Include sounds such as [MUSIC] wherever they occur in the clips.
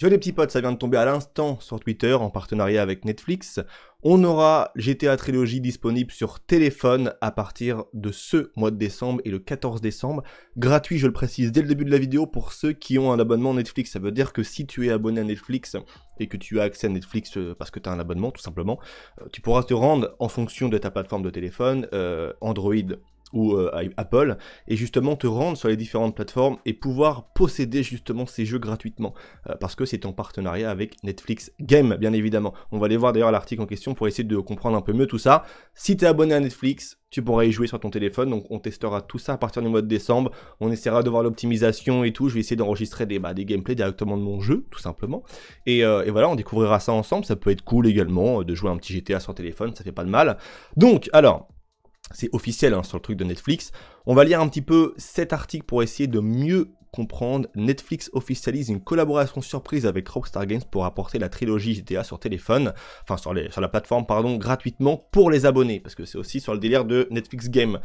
Yo les petits potes, ça vient de tomber à l'instant sur Twitter en partenariat avec Netflix. On aura GTA Trilogy disponible sur téléphone à partir de ce mois de décembre et le 14 décembre. Gratuit, je le précise dès le début de la vidéo pour ceux qui ont un abonnement Netflix. Ça veut dire que si tu es abonné à Netflix et que tu as accès à Netflix euh, parce que tu as un abonnement tout simplement, euh, tu pourras te rendre en fonction de ta plateforme de téléphone, euh, Android ou euh, Apple, et justement te rendre sur les différentes plateformes et pouvoir posséder justement ces jeux gratuitement, euh, parce que c'est en partenariat avec Netflix Game, bien évidemment. On va aller voir d'ailleurs l'article en question pour essayer de comprendre un peu mieux tout ça. Si tu es abonné à Netflix, tu pourras y jouer sur ton téléphone, donc on testera tout ça à partir du mois de décembre, on essaiera de voir l'optimisation et tout, je vais essayer d'enregistrer des, bah, gameplays directement de mon jeu, tout simplement, et, euh, et, voilà, on découvrira ça ensemble, ça peut être cool également, de jouer un petit GTA sur téléphone, ça fait pas de mal. Donc, alors, c'est officiel hein, sur le truc de Netflix. On va lire un petit peu cet article pour essayer de mieux comprendre, Netflix officialise une collaboration surprise avec Rockstar Games pour apporter la trilogie GTA sur téléphone, enfin sur, la plateforme, pardon, gratuitement pour les abonnés, parce que c'est aussi sur le délire de Netflix Game.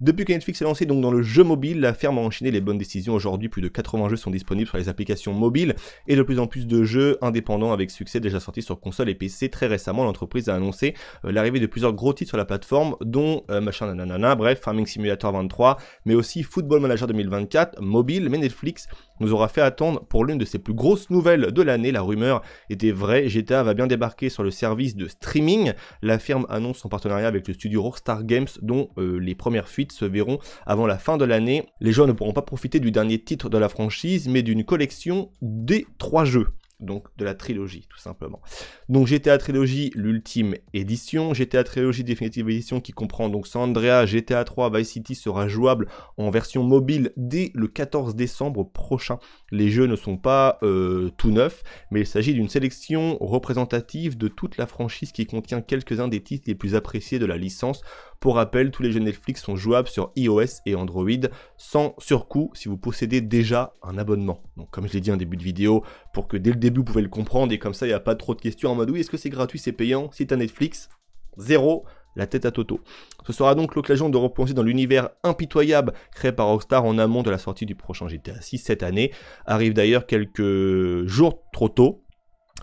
Depuis que Netflix est lancé donc dans le jeu mobile, la ferme a enchaîné les bonnes décisions. Aujourd'hui, plus de 80 jeux sont disponibles sur les applications mobiles et de plus en plus de jeux indépendants avec succès déjà sortis sur console et PC. Très récemment, l'entreprise a annoncé euh, l'arrivée de plusieurs gros titres sur la plateforme, dont euh, machin nanana, bref, Farming Simulator 23, mais aussi Football Manager 2024, mobile, mais Netflix nous aura fait attendre pour l'une de ses plus grosses nouvelles de l'année. La rumeur était vraie, GTA va bien débarquer sur le service de streaming. La firme annonce son partenariat avec le studio Rockstar Games dont euh, les premières fuites se verront avant la fin de l'année. Les joueurs ne pourront pas profiter du dernier titre de la franchise, mais d'une collection des trois jeux donc de la trilogie, tout simplement. Donc GTA Trilogy, l'ultime édition, GTA Trilogy Definitive Edition qui comprend donc San Andreas, GTA 3, Vice City sera jouable en version mobile dès le 14 décembre prochain. Les jeux ne sont pas euh, tout neufs, mais il s'agit d'une sélection représentative de toute la franchise qui contient quelques-uns des titres les plus appréciés de la licence. Pour rappel, tous les jeux Netflix sont jouables sur iOS et Android sans surcoût si vous possédez déjà un abonnement. Donc comme je l'ai dit en début de vidéo, pour que dès le début vous pouvez le comprendre et comme ça il n'y a pas trop de questions en mode oui est-ce que c'est gratuit, c'est payant, si t'as Netflix, zéro, la tête à Toto. Ce sera donc l'occasion de replonger dans l'univers impitoyable créé par Rockstar en amont de la sortie du prochain GTA 6 cette année. Arrive d'ailleurs quelques jours trop tôt,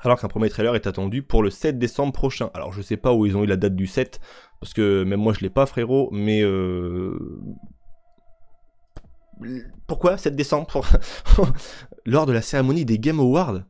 alors qu'un premier trailer est attendu pour le 7 décembre prochain. Alors je sais pas où ils ont eu la date du 7, parce que même moi je l'ai pas frérot, mais euh... Pourquoi 7 décembre [LAUGHS] Lors de la cérémonie des Game Awards?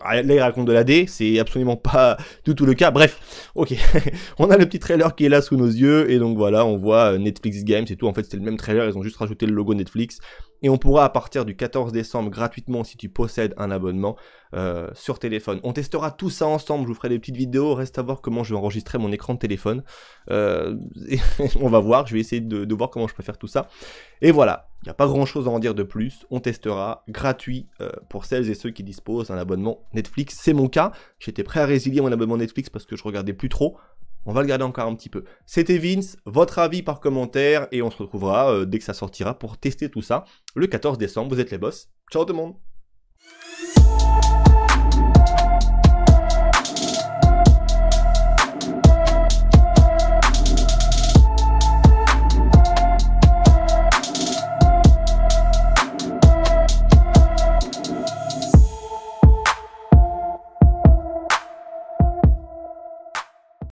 Là, il raconte de la D, c'est absolument pas du tout le cas. Bref, ok, [LAUGHS] on a le petit trailer qui est là sous nos yeux, et donc voilà, on voit euh, Netflix Games et tout. En fait, c'était le même trailer, ils ont juste rajouté le logo Netflix et on pourra à partir du 14 décembre gratuitement si tu possèdes un abonnement euh, sur téléphone. On testera tout ça ensemble, je vous ferai des petites vidéos, reste à voir comment je vais enregistrer mon écran de téléphone. Euh, [LAUGHS] on va voir, je vais essayer de, voir comment je faire tout ça. Et voilà, il n'y a pas grand chose à en dire de plus, on testera gratuit euh, pour celles et ceux qui disposent d'un abonnement Netflix. C'est mon cas, j'étais prêt à résilier mon abonnement Netflix parce que je regardais plus trop. On va le garder encore un petit peu. C'était Vince, votre avis par commentaire et on se retrouvera euh, dès que ça sortira pour tester tout ça le 14 décembre. Vous êtes les boss. Ciao tout le monde